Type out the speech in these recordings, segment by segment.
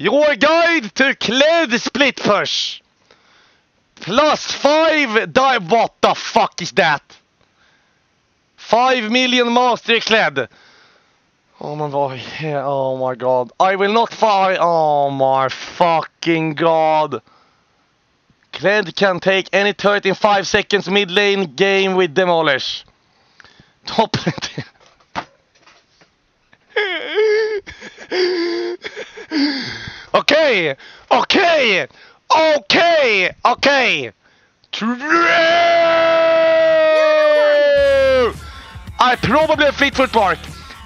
Your guide to Kled split push. Plus five die. What the fuck is that? Five million master Kled. Oh my god. Oh my god. I will not fight. Oh my fucking god. Kled can take any turret in 5 seconds mid lane game with demolish. Top Okay, okay, okay, okay. True. I probably have Fleetfoot Park.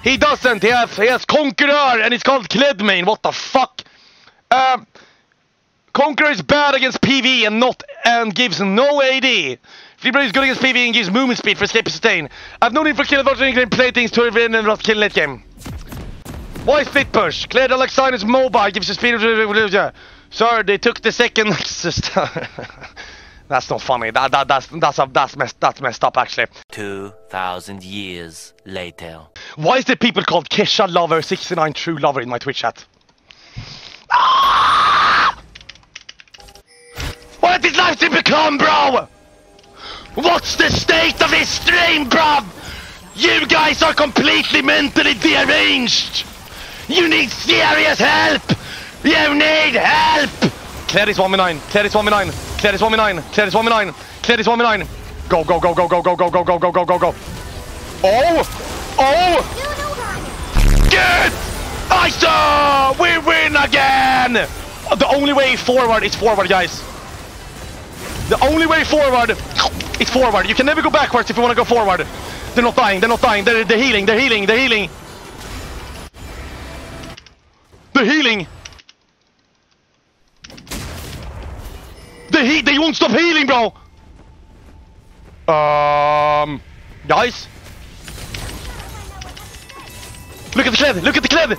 He doesn't. He has, he has Conqueror and it's called Kled main. What the fuck? Um, Conqueror is bad against PV and not and gives no AD. Fleetfoot is good against PV and gives movement speed for escape and sustain. I've no need for kill advantage and play things to win and not kill late game. Why split push? Clear the Alexander's mobile gives you speed of Sir, they took the second That's not funny. That, that that's that's a, that's messed that's messed up actually. Two thousand years later. Why is there people called Kesha Lover 69 True Lover in my Twitch chat? Ah! What did life to become, bro? What's the state of this stream, bro? You guys are completely mentally deranged. You need serious help! You need help! Clear this 1v9, clear this 1v9, clear this 1v9, clear this 1v9, clear this 1v9. Go, go, go, go, go, go, go, go, go, go, go, go, go. Oh! Oh! Good! I saw! We win again! The only way forward is forward, guys. The only way forward is forward. You can never go backwards if you want to go forward. They're not dying, they're not dying, they're, they're healing, they're healing, they're healing. The healing! The heat, they won't stop healing, bro! Um... Guys? Look at the clad! Look at the clad!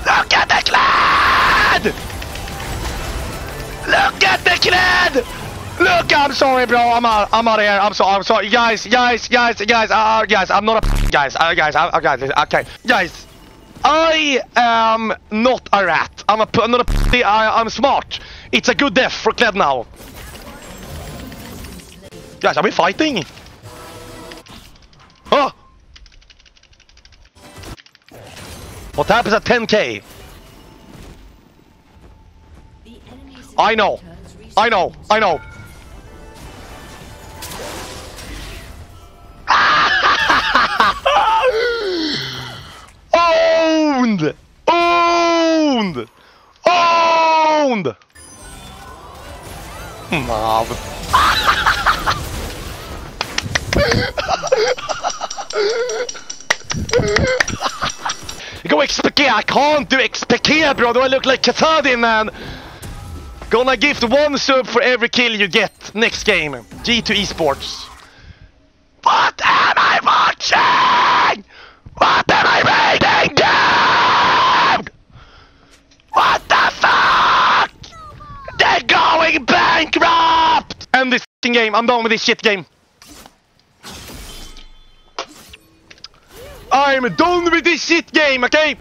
Look at the clad! Look at the clad! Look, I'm sorry, bro. I'm out. I'm out of here. I'm sorry. I'm sorry, guys. Guys, guys, guys. Uh, guys, I'm not a guys. Uh, guys, uh, guys. Okay, guys. I am not a rat. I'm a, I'm not a I, I'm smart. It's a good death for Kled now. Guys, are we fighting? Huh? What happens at 10k? I know. I know. I know. Owned! Owned! Owned! Mob. Go XPK, I can't do XPK bro, do I look like Kathadin man? Gonna gift one sub for every kill you get next game. G2 Esports. What am I watching? End this game. I'm done with this shit game. I'm done with this shit game, okay?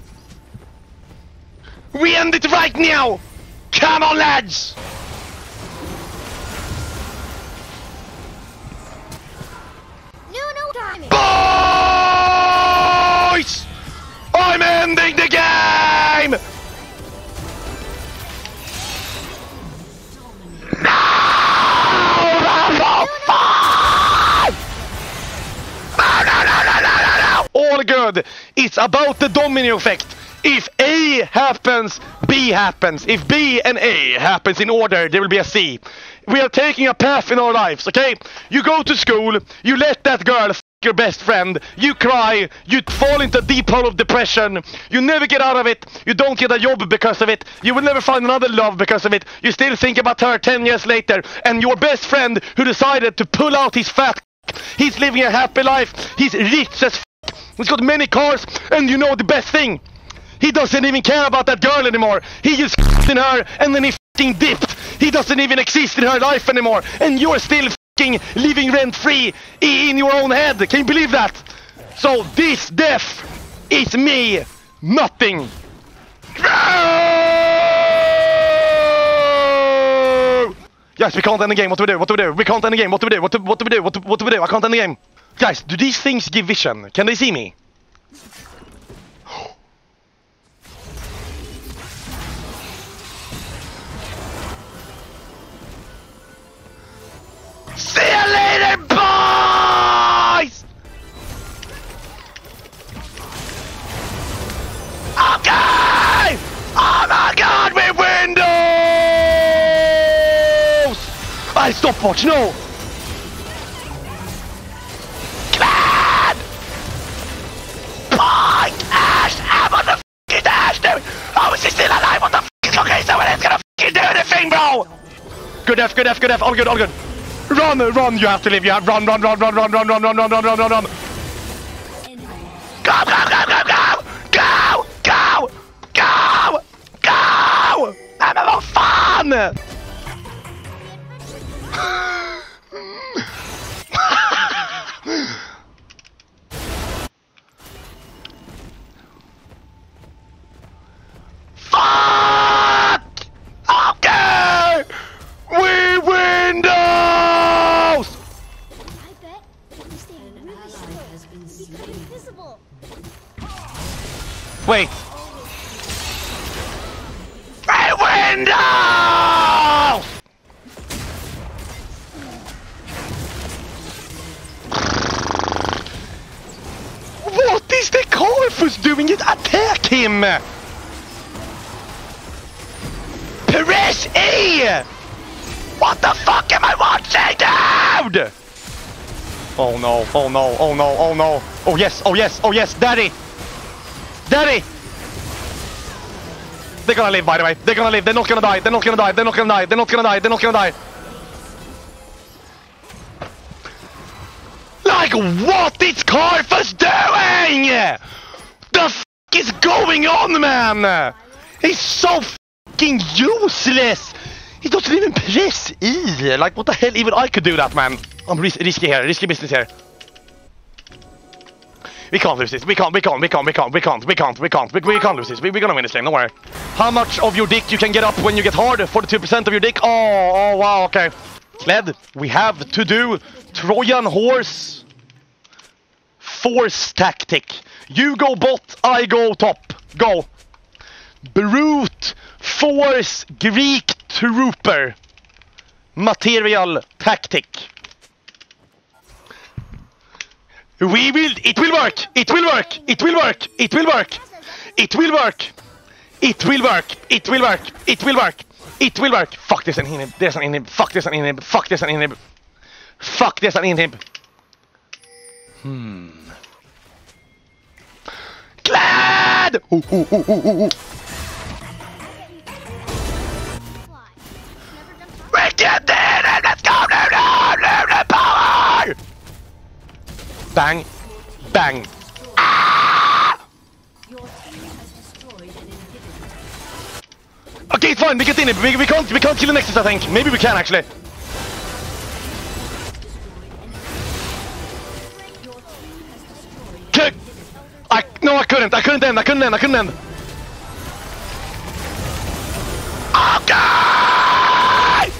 We end it right now! Come on, lads! Boys! I'm ending the Good. It's about the domino effect. If A happens, B happens. If B and A happens in order, there will be a C. We are taking a path in our lives, okay? You go to school, you let that girl f your best friend, you cry, you fall into a deep hole of depression, you never get out of it, you don't get a job because of it, you will never find another love because of it, you still think about her 10 years later, and your best friend who decided to pull out his fat he's living a happy life, he's rich as He's got many cars, and you know the best thing? He doesn't even care about that girl anymore. He just in her, and then he f***ing dipped. He doesn't even exist in her life anymore, and you're still f***ing living rent-free in your own head. Can you believe that? So this death is me, nothing. Yes, we can't end the game. What do we do? What do we do? We can't end the game. What do we do? What do, what do we do? What do, what do we do? I can't end the game. Guys, do these things give vision? Can they see me? See you later, boys! Okay! Oh my god, we windows! I stopwatch, no! Good F, good F, good F, all good, all good. Run, run, you have to live, you have run, run, run, run, run, run, run, run, run, run, run, run, run. Go, go, go, go, go! Go! Go! Go! Go! Nej men vad We! What is the Carfus doing? It attack him! Perez E! What the fuck am I watching, dude? Oh no, oh no, oh no, oh no. Oh yes, oh yes, oh yes, daddy! Daddy! They're gonna live, by the way. They're gonna live. They're not gonna die. They're not gonna die. They're not gonna die. They're not gonna die. They're not gonna die. Like, what is Carfus doing? The f is going on, man? He's so fucking useless. He doesn't even press E. Like, what the hell? Even I could do that, man. I'm ris risky here. Risky business here. We can't lose this. We can't. We can't. We can't. We can't. We can't. We can't. We can't. We, we can't lose this. We, we're gonna win this game. Don't worry. How much of your dick you can get up when you get hard? 42% of your dick. Oh, oh, wow. Okay. Kled, we have to do Trojan horse force tactic. You go bot. I go top. Go. Brute force Greek trooper. Material tactic. We will. It will work. It will work. It will work. It will work. It will work. It will work. It will work. It will work. It will work. It will work! Fuck this an inhib. There's an inhib. Fuck this an inhib. Fuck this an inhib. Fuck this an inhib. Hmm. Glad! Ooh, ooh, ooh, ooh, ooh. We! Let's go! Power! Bang. Bang. Okay, fine. We get in it. We, we can't. We can't kill the Nexus. I think. Maybe we can actually. Kick. I no, I couldn't. I couldn't end. I couldn't end. I couldn't end. Oh, okay.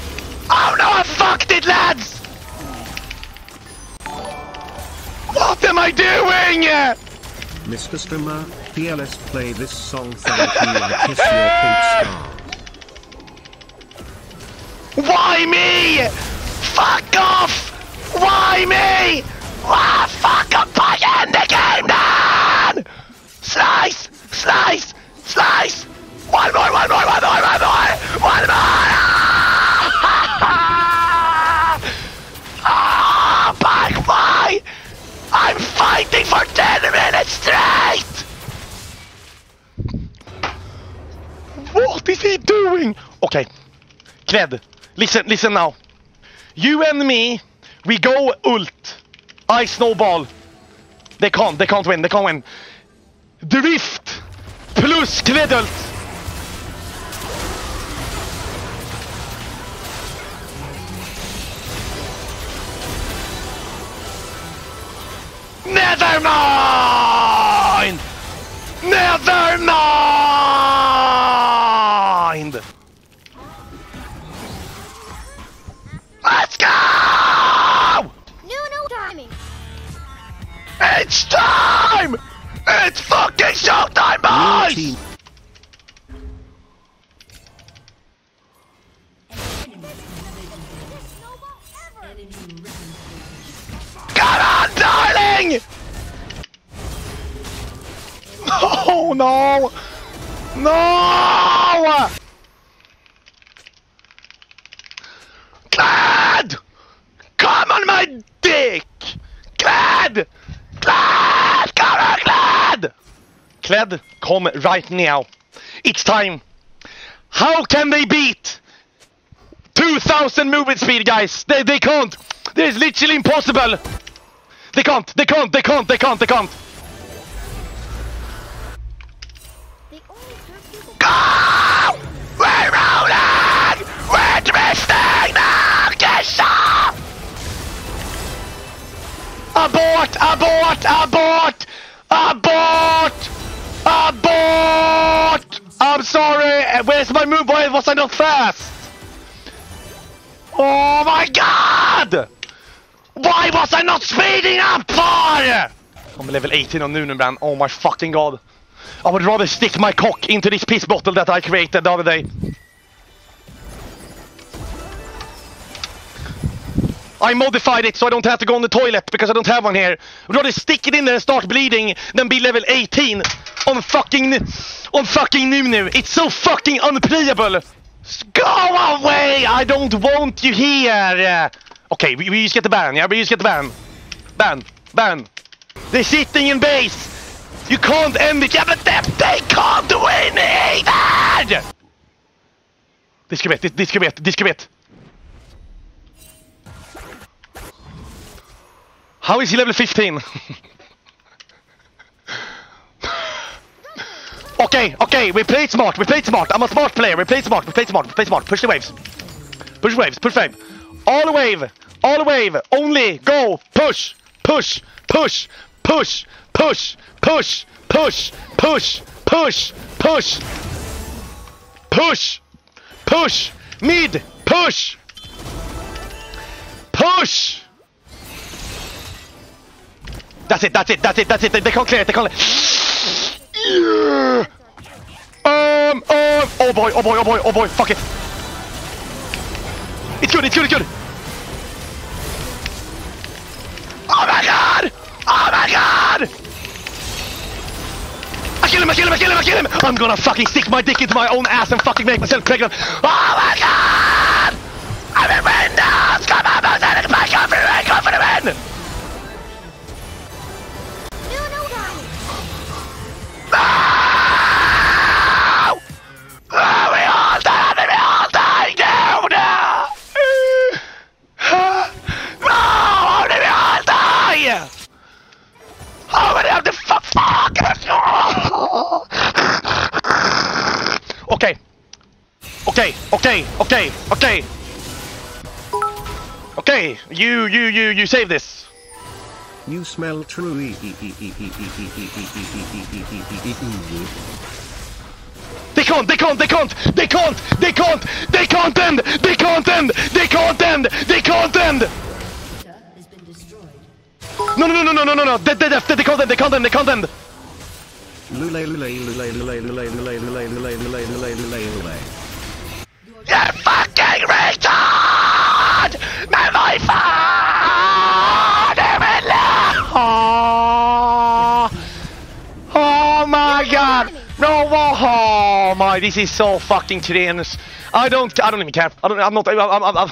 Oh no! I fucked it, lads. What am I doing? Mr. Streamer, PLS play this song thank you I kiss your pink star. Why me? Fuck off! Why me? Ah, fuck up! I end the game then! Slice! Slice! Slice! One more, one more, one more, one more! One more! Ah, back why? I'm fighting for 10 minutes straight! What is he doing? Okay, Kled, listen, listen now. You and me, we go ult. I snowball. They can't, they can't win, they can't win. Drift plus Kled ult. Never mind! Never mind! Fucking showtime, Blue boys! Come on, darling! Oh no! No! Glad! Come on my dick! Glad! Come on, Glad! Glad, come right now. It's time. How can they beat 2000 movement speed, guys? They, they can't. This is literally impossible. They can't, they can't, they can't, they can't, they can't. They only hurt people. Go! We're rolling! We're drifting! Abort! Abort! Abort! Abort! I'm sorry! Uh, Where's my move? Why was I not fast? Oh my god! Why was I not speeding up for? I'm level 18 on Nunenbrand. Oh my fucking god. I would rather stick my cock into this piss bottle that I created the other day. I modified it so I don't have to go on the toilet because I don't have one here. I'd rather stick it in there and start bleeding than be level 18 on fucking on fucking Nunu. It's so fucking unplayable. Go away! I don't want you here. Okay, we, we just get the ban. Yeah, we just get the ban. Ban, ban. They're sitting in base. You can't end it. Yeah, but they, they can't either. Diskret, dis- diskret, diskret. How is he level 15? okay, okay, we played smart, we played smart. I'm a smart player, we played smart, we played smart, we played smart. Push the waves. Push waves, push wave. All the wave, all the wave. Only go, push, push, push, push, push, push, push, push, push, push, push, push, mid, push, push. That's it, that's it, that's it, that's it. They, can't clear it, they can't Yeah. Um, um, oh boy, oh boy, oh boy, oh boy, fuck it. It's good, it's good, it's good. Oh my god! Oh my god! I kill him, I kill him, I kill him, I kill him! I'm gonna fucking stick my dick into my own ass and fucking make myself pregnant. Oh my god! I'm in windows! Come on, I'm back up win, go for the win! Okay. Okay, okay, okay, okay. Okay, you, you, you, you save this. You smell true. They can't, they can't, they can't, they can't, they can't, they can't end, they can't end, they can't end, they can't end. Turret has been destroyed. No, no, no, no, no, no, no, they, they, they, they can't end, they can't end, they can't end. You're fucking retard! Memory Oh, oh my god! No, oh, oh my, this is so fucking tedious. I don't, I don't even care. I don't, I'm not, I'm, I'm, I'm, I'm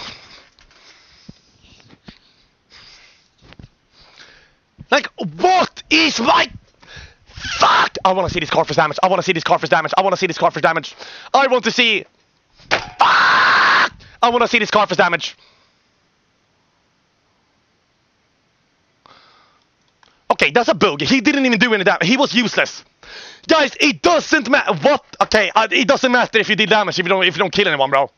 Like, what is my I want to see this card for damage. I want to see this card for damage. I want to see this card for damage. I want to see. I want to see this card for damage. Okay, that's a bug. He didn't even do any damage. He was useless. Guys, it doesn't matter what. Okay, uh, it doesn't matter if you did damage if you don't if you don't kill anyone, bro.